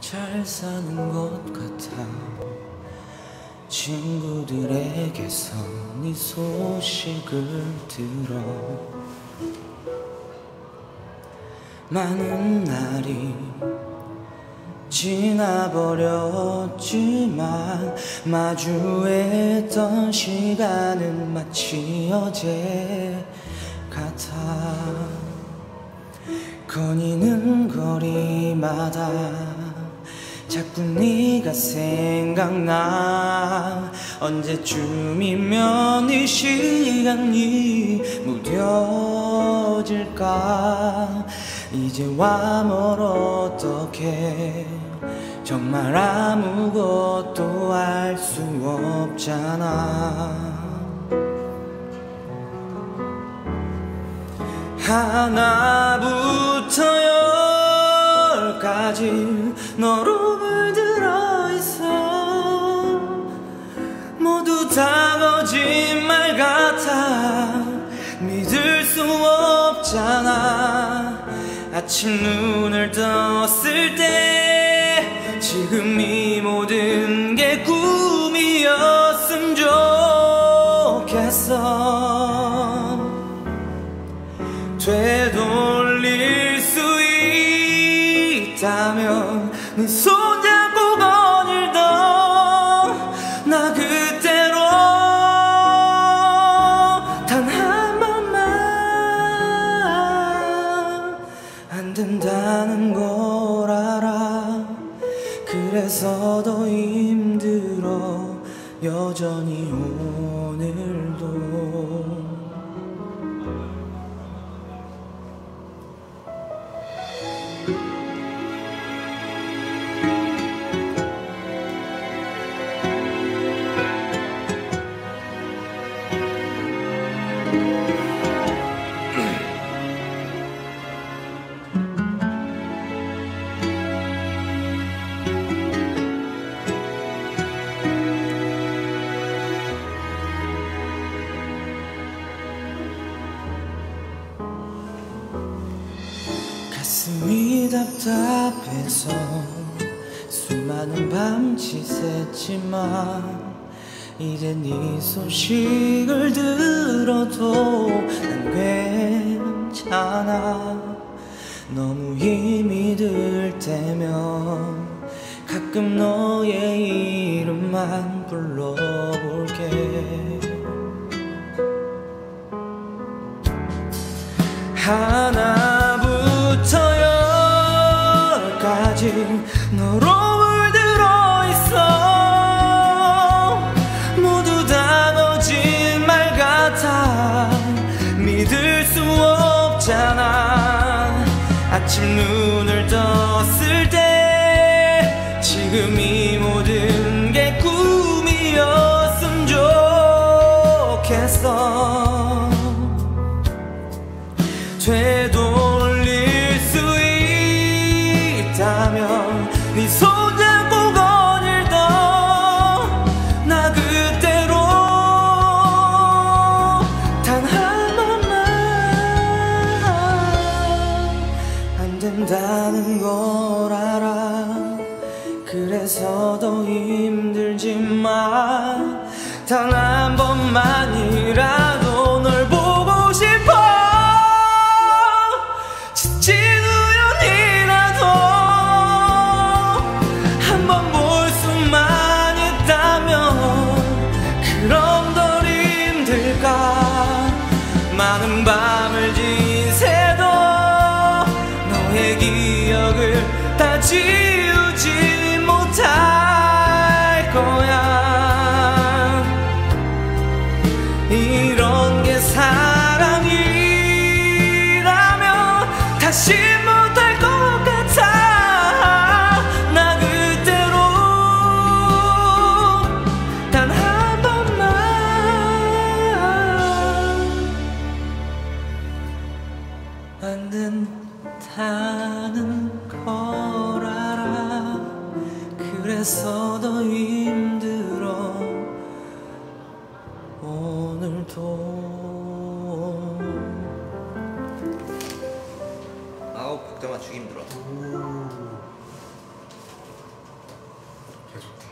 잘 사는 것 같아. 친구들에게서 네 소식을 들어. 많은 날이 지나버렸지만 마주했던 시간은 마치 어제 같아 거니는 거리마다 자꾸 네가 생각나. 언제쯤이면 이 시간이 무뎌질까? 이제와 뭘 어떻게? 정말 아무것도 알 수 없잖아. 하나부 다 거짓말 같아. 믿을 수 없잖아. 아침 눈을 떴을 때 지금 이 모든 게 꿈이었음 좋겠어. 되돌릴 수 있다면 네 손 된다는 걸 알아. 그래서 더 힘들어. 여전히 오늘 가슴이 답답해서 수많은 밤지샜지만 이제 네 소식을 들어도 난 괜찮아. 너무 힘이 들 때면 가끔 너의 이름만 불러볼게. 하나 없잖아. 아침 눈을 떴을 때 지금 이 모든 게 꿈이었음 좋겠어. 되돌릴 수 있다면 네 손잡 된다는 걸 알아. 그래서 더 힘들지만 단 한 번만이라도 널 보고 싶어. 지친 우연이라도 한 번 볼 수만 있다면 그럼 덜 힘들까? 많은 밤을 지 안 된다는 걸 알아 그래서 더 힘들어 오늘도 아우 박자 맞추기 힘들어 오. 개 좋다.